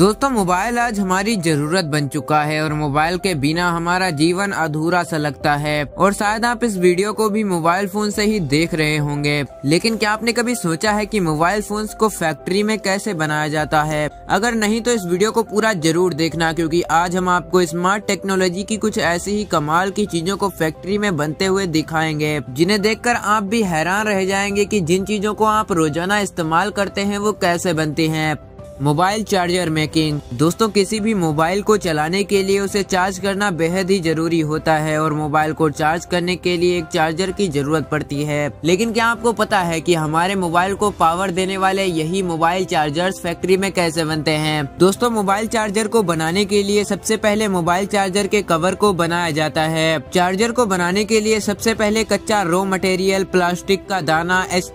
दोस्तों, मोबाइल आज हमारी ज़रूरत बन चुका है और मोबाइल के बिना हमारा जीवन अधूरा सा लगता है। और शायद आप इस वीडियो को भी मोबाइल फ़ोन से ही देख रहे होंगे। लेकिन क्या आपने कभी सोचा है कि मोबाइल फ़ोन को फैक्ट्री में कैसे बनाया जाता है? अगर नहीं तो इस वीडियो को पूरा ज़रूर देखना, क्योंकि आज हम आपको स्मार्ट टेक्नोलॉजी की कुछ ऐसी ही कमाल की चीज़ों को फैक्ट्री में बनते हुए दिखाएँगे, जिन्हें देखकर आप भी हैरान रह जाएँगे की जिन चीज़ों को आप रोज़ाना इस्तेमाल करते हैं, वो कैसे बनती हैं। Mobile charger making. दोस्तों, किसी भी मोबाइल को चलाने के लिए उसे चार्ज करना बेहद ही ज़रूरी होता है और मोबाइल को चार्ज करने के लिए एक चार्जर की ज़रूरत पड़ती है। लेकिन क्या आपको पता है कि हमारे मोबाइल को पावर देने वाले यही मोबाइल चार्जर्स फैक्ट्री में कैसे बनते हैं? दोस्तों, मोबाइल चार्जर को बनाने के लिए सबसे पहले मोबाइल चार्जर के कवर को बनाया जाता है। चार्जर को बनाने के लिए सबसे पहले कच्चा रो मटेरियल प्लास्टिक का दाना एस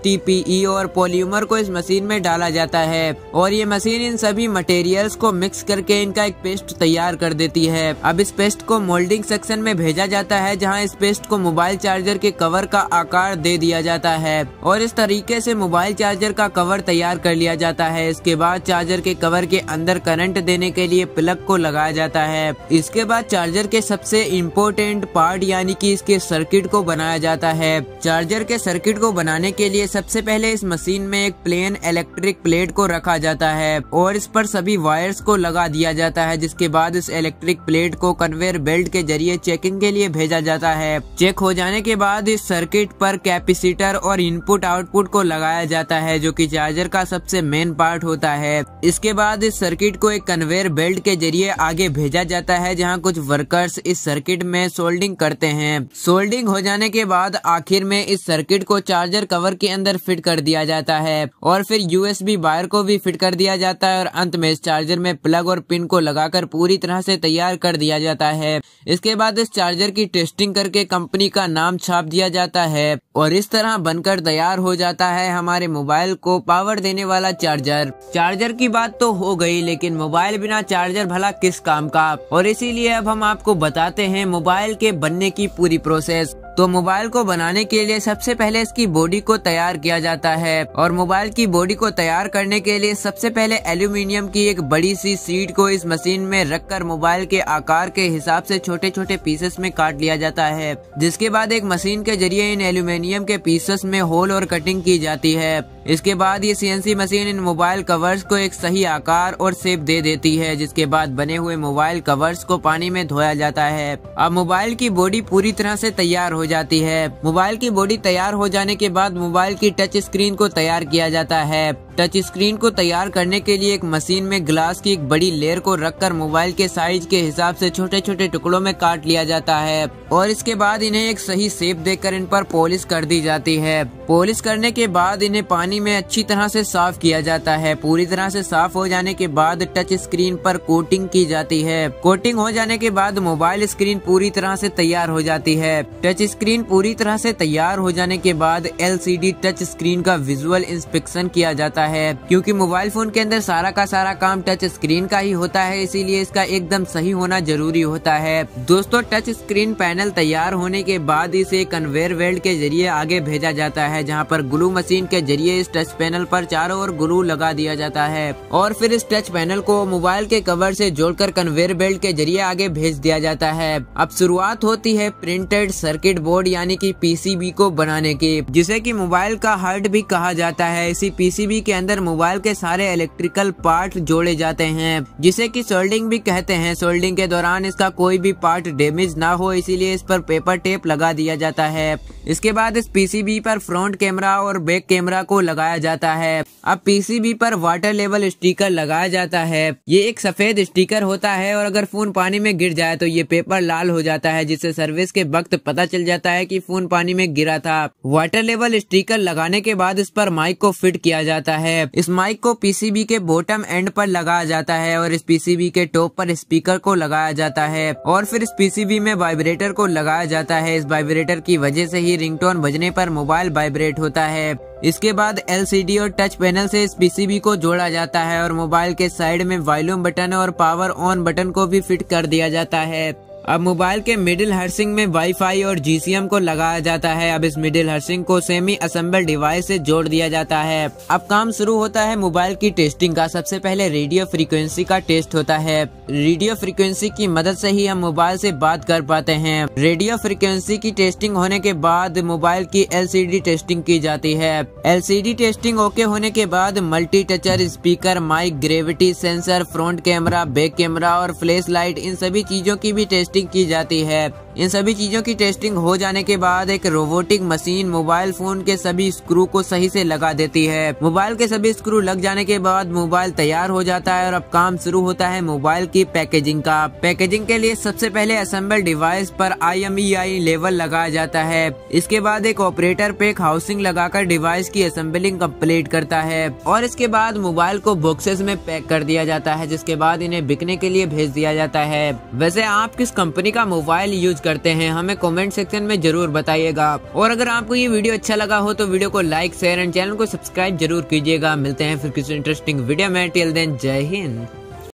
और पोल्यूमर को इस मशीन में डाला जाता है। और ये मशीन मशीन इन सभी मटेरियल्स को मिक्स करके इनका एक पेस्ट तैयार कर देती है। अब इस पेस्ट को मोल्डिंग सेक्शन में भेजा जाता है, जहाँ इस पेस्ट को मोबाइल चार्जर के कवर का आकार दे दिया जाता है। और इस तरीके से मोबाइल चार्जर का कवर तैयार कर लिया जाता है। इसके बाद चार्जर के कवर के अंदर करंट देने के लिए प्लग को लगाया जाता है। इसके बाद चार्जर के सबसे इम्पोर्टेंट पार्ट यानी कि इसके सर्किट को बनाया जाता है। चार्जर के सर्किट को बनाने के लिए सबसे पहले इस मशीन में एक प्लेन इलेक्ट्रिक प्लेट को रखा जाता है। और इस पर सभी वायर्स को लगा दिया जाता है, जिसके बाद इस इलेक्ट्रिक प्लेट को कन्वेयर बेल्ट के ज़रिए चेकिंग के लिए भेजा जाता है। चेक हो जाने के बाद इस सर्किट पर कैपेसिटर और इनपुट आउटपुट को लगाया जाता है, जो कि चार्जर का सबसे मेन पार्ट होता है। इसके बाद इस सर्किट को एक कन्वेयर बेल्ट के ज़रिए आगे भेजा जाता है, जहाँ कुछ वर्कर्स इस सर्किट में सोल्डिंग करते हैं। सोल्डिंग हो जाने के बाद आखिर में इस सर्किट को चार्जर कवर के अंदर फिट कर दिया जाता है, और फिर यूएसबी वायर को भी फिट कर दिया जाता जाता है और अंत में इस चार्जर में प्लग और पिन को लगाकर पूरी तरह से तैयार कर दिया जाता है। इसके बाद इस चार्जर की टेस्टिंग करके कंपनी का नाम छाप दिया जाता है और इस तरह बनकर तैयार हो जाता है हमारे मोबाइल को पावर देने वाला चार्जर। चार्जर की बात तो हो गई, लेकिन मोबाइल बिना चार्जर भला किस काम का? और इसीलिए अब हम आपको बताते हैं मोबाइल के बनने की पूरी प्रोसेस। तो मोबाइल को बनाने के लिए सबसे पहले इसकी बॉडी को तैयार किया जाता है और मोबाइल की बॉडी को तैयार करने के लिए सबसे पहले एल्यूमिनियम की एक बड़ी सी सीट को इस मशीन में रखकर मोबाइल के आकार के हिसाब से छोटे छोटे पीसेस में काट लिया जाता है। जिसके बाद एक मशीन के ज़रिए इन एल्यूमिनियम के पीसेस में होल और कटिंग की जाती है। इसके बाद ये सीएनसी मशीन इन मोबाइल कवर्स को एक सही आकार और शेप दे देती है, जिसके बाद बने हुए मोबाइल कवर्स को पानी में धोया जाता है। अब मोबाइल की बॉडी पूरी तरह से तैयार हो जाती है। मोबाइल की बॉडी तैयार हो जाने के बाद मोबाइल की टच स्क्रीन को तैयार किया जाता है। टच स्क्रीन को तैयार करने के लिए एक मशीन में ग्लास की एक बड़ी लेयर को रखकर मोबाइल के साइज़ के हिसाब से छोटे छोटे टुकड़ों में काट लिया जाता है और इसके बाद इन्हें एक सही सेप देकर इन पर पॉलिश कर दी जाती है। पॉलिश करने के बाद इन्हें पानी में अच्छी तरह से साफ़ किया जाता है। पूरी तरह से साफ़ हो जाने के बाद टच स्क्रीन पर कोटिंग की जाती है। कोटिंग हो जाने के बाद मोबाइल स्क्रीन पूरी तरह से तैयार हो जाती है। टच स्क्रीन पूरी तरह से तैयार हो जाने के बाद एलसीडी टच स्क्रीन का विजुअल इंस्पेक्शन किया जाता है क्योंकि मोबाइल फ़ोन के अंदर सारा का सारा काम टच स्क्रीन का ही होता है, इसीलिए इसका एकदम सही होना ज़रूरी होता है। दोस्तों टच स्क्रीन पैनल तैयार होने के बाद इसे कन्वेयर बेल्ट के ज़रिए आगे भेजा जाता है, जहाँ पर ग्लू मशीन के ज़रिए इस टच पैनल पर चारों ओर ग्लू लगा दिया जाता है। और फिर इस टच पैनल को मोबाइल के कवर से जोड़कर कन्वेयर बेल्ट के ज़रिए आगे भेज दिया जाता है। अब शुरुआत होती है प्रिंटेड सर्किट बोर्ड यानी कि पीसीबी को बनाने की, जिसे कि मोबाइल का हार्ट भी कहा जाता है। इसी पीसीबी के अंदर मोबाइल के सारे इलेक्ट्रिकल पार्ट जोड़े जाते हैं, जिसे कि सोल्डिंग भी कहते हैं। सोल्डिंग के दौरान इसका कोई भी पार्ट डैमेज ना हो, इसीलिए इस पर पेपर टेप लगा दिया जाता है। इसके बाद इस पीसीबी पर फ्रंट कैमरा और बैक कैमरा को लगाया जाता है। अब पीसीबी पर वाटर लेवल स्टिकर लगाया जाता है। ये एक सफ़ेद स्टिकर होता है और अगर फ़ोन पानी में गिर जाए तो ये पेपर लाल हो जाता है, जिससे सर्विस के वक्त पता चल जाता है कि फ़ोन पानी में गिरा था। वाटर लेवल स्टिकर लगाने के बाद इस पर माइक को फिट किया जाता है। इस माइक को पीसीबी के बॉटम एंड पर लगाया जाता है और इस पीसीबी के टॉप पर स्पीकर को लगाया जाता है और फिर इस पीसीबी में वाइब्रेटर को लगाया जाता है। इस वाइब्रेटर की वजह से ही रिंगटोन बजने पर मोबाइल वाइब्रेट होता है। इसके बाद एलसीडी और टच पैनल से इस पीसीबी को जोड़ा जाता है और मोबाइल के साइड में वॉल्यूम बटन और पावर ऑन बटन को भी फिट कर दिया जाता है। अब मोबाइल के मिडिल हर्सिंग में वाईफाई और जीसीएम को लगाया जाता है। अब इस मिडिल हर्सिंग को सेमी असेंबल डिवाइस से जोड़ दिया जाता है। अब काम शुरू होता है मोबाइल की टेस्टिंग का। सबसे पहले रेडियो फ्रीक्वेंसी का टेस्ट होता है। रेडियो फ्रीक्वेंसी की मदद से ही हम मोबाइल से बात कर पाते हैं। रेडियो फ्रीक्वेंसी की टेस्टिंग होने के बाद मोबाइल की एलसीडी टेस्टिंग की जाती है। एलसीडी टेस्टिंग ओके होने के बाद multi toucher speaker, mic, gravity sensor, front camera, back camera और फ्लैश लाइट इन सभी चीज़ों की भी टेस्टिंग की जाती है। इन सभी चीज़ों की टेस्टिंग हो जाने के बाद एक रोबोटिक मशीन मोबाइल फ़ोन के सभी स्क्रू को सही से लगा देती है। मोबाइल के सभी स्क्रू लग जाने के बाद मोबाइल तैयार हो जाता है और अब काम शुरू होता है मोबाइल की पैकेजिंग का। पैकेजिंग के लिए सबसे पहले असेंबल डिवाइस पर आईएमईआई लेवल लगाया जाता है। इसके बाद एक ऑपरेटर पे एक हाउसिंग लगाकर डिवाइस की असेंबलिंग कंप्लीट करता है और इसके बाद मोबाइल को बॉक्सेस में पैक कर दिया जाता है, जिसके बाद इन्हें बिकने के लिए भेज दिया जाता है। वैसे आप किस कंपनी का मोबाइल यूज़ करते हैं, हमें कमेंट सेक्शन में ज़रूर बताइएगा। और अगर आपको ये वीडियो अच्छा लगा हो तो वीडियो को लाइक शेयर एंड चैनल को सब्सक्राइब ज़रूर कीजिएगा। मिलते हैं फिर किसी इंटरेस्टिंग वीडियो में। टेल देन जय हिंद।